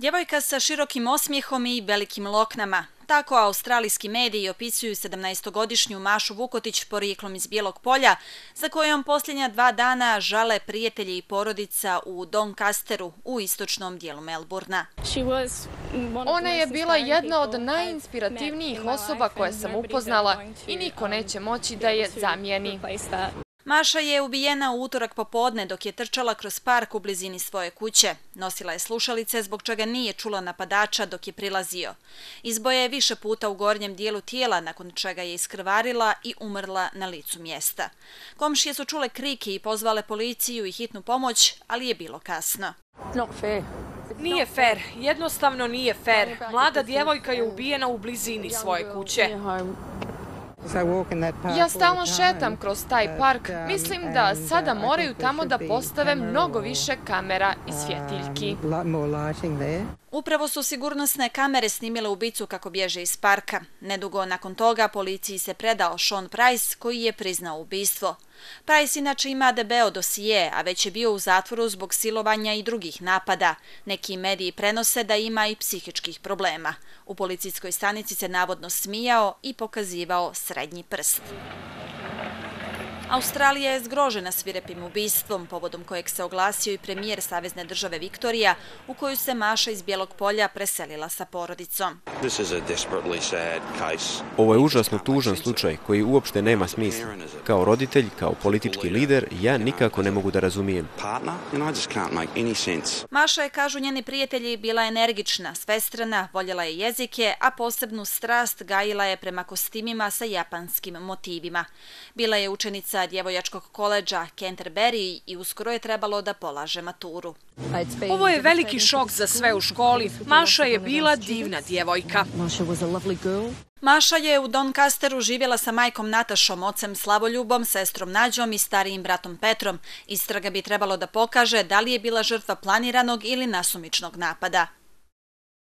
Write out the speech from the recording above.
Djevojka sa širokim osmijehom i velikim loknama. Tako australijski mediji opisuju 17-godišnju Mašu Vukotić porijeklom iz Bijelog polja, za kojom posljednja dva dana žale prijatelji i porodica u Doncasteru u istočnom dijelu Melburna. Ona je bila jedna od najinspirativnijih osoba koje sam upoznala i niko neće moći da je zamijeni. Maša je ubijena u utorak popodne dok je trčala kroz park u blizini svoje kuće. Nosila je slušalice zbog čega nije čula napadača dok je prilazio. Izboja je više puta u gornjem dijelu tijela nakon čega je iskrvarila i umrla na licu mjesta. Komšije su čule krike i pozvale policiju i hitnu pomoć, ali je bilo kasno. Nije fair, jednostavno nije fair. Mlada djevojka je ubijena u blizini svoje kuće. Ja stalno šetam kroz taj park. Mislim da sada moraju tamo da postave mnogo više kamera i svjetiljki. Upravo su sigurnosne kamere snimile ubicu kako bježe iz parka. Nedugo nakon toga policiji se predao Sean Price koji je priznao ubistvo. Price inače ima debeo dosije, a već je bio u zatvoru zbog silovanja i drugih napada. Neki mediji prenose da ima i psihičkih problema. U policijskoj stanici se navodno smijao i pokazivao srednji prst. Australija je zgrožena svirepim ubistvom, povodom kojeg se oglasio i premijer Savezne države Viktorija, u koju se Maša iz Bijelog polja preselila sa porodicom. Ovo je užasno tužan slučaj koji uopšte nema smisla. Kao roditelj, kao politički lider, ja nikako ne mogu da razumijem. Maša je, kažu njeni prijatelji, bila energična, svestrana, voljela je jezike, a posebnu strast gajila je prema kostimima sa japanskim motivima. Bila je učenica sa djevojačkog koleđa Canterbury i uskoro je trebalo da polaže maturu. Ovo je veliki šok za sve u školi. Maša je bila divna djevojka. Maša je u Doncasteru živjela sa majkom Natašom, ocem Slavoljubom, sestrom Nađom i starijim bratom Petrom. Istraga bi trebalo da pokaže da li je bila žrtva planiranog ili nasumičnog napada.